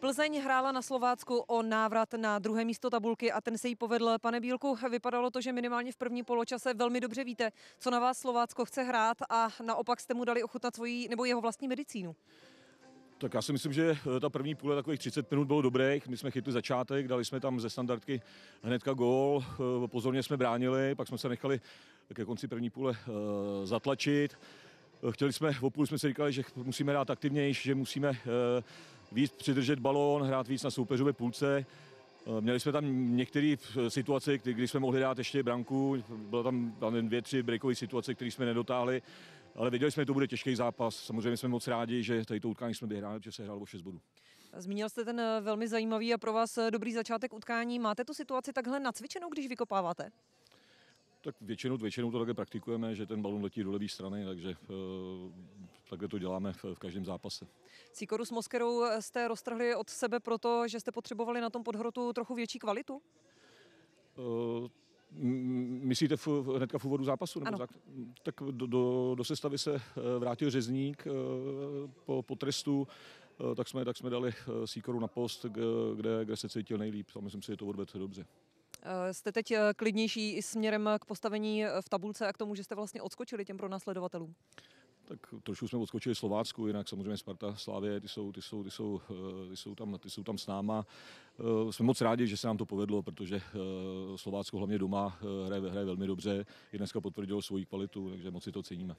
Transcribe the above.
Plzeň hrála na Slovácku o návrat na druhé místo tabulky a ten se jí povedl. Pane Bílku, vypadalo to, že minimálně v první poločase velmi dobře víte, co na vás Slovácko chce hrát a naopak jste mu dali ochutnat svoji nebo jeho vlastní medicínu. Tak já si myslím, že eh, ta první půle takových 30 minut bylo dobrých. My jsme chytli začátek, dali jsme tam ze standardky hnedka gól, eh, pozorně jsme bránili, pak jsme se nechali ke konci první půle eh, zatlačit. Chtěli jsme, v půl jsme si říkali, že musíme hrát aktivnější, že musíme víc přidržet balón, hrát víc na soupeřové půlce. Měli jsme tam některé situace, kdy jsme mohli dát ještě branku, bylo tam, tam dvě, tři breakové situace, které jsme nedotáhli ale věděli jsme, že to bude těžký zápas. Samozřejmě jsme moc rádi, že tady to utkání jsme vyhráli, že se hrálo o 6 bodů. Zmínil jste ten eh, velmi zajímavý a pro vás eh, dobrý začátek utkání. Máte tu situaci takhle nacvičenou, když vykopáváte? Tak většinou, většinou to také praktikujeme, že ten balon letí do levé strany, takže takhle to děláme v, v každém zápase. Sikoru s Moskerou jste roztrhli od sebe proto, že jste potřebovali na tom podhrotu trochu větší kvalitu? Uh, Myslíte v, hnedka v úvodu zápasu? Nebo zák... Tak do, do, do sestavy se eh, vrátil řezník eh, po, po trestu, tak jsme, tak jsme dali Sýkoru na post, kde, kde se cítil nejlíp a myslím si, že to odvedl dobře. Jste teď klidnější i směrem k postavení v tabulce a k tomu, že jste vlastně odskočili těm pronásledovatelům? Tak trošku jsme odskočili Slovácku, jinak samozřejmě Sparta, Slávě, ty jsou, ty jsou, ty jsou, ty jsou, tam, ty jsou tam s náma. Eh, jsme moc rádi, že se nám to povedlo, protože eh, Slovácko hlavně doma eh, hraje, hraje velmi dobře. I dneska potvrdilo svoji kvalitu, takže moc si to ceníme.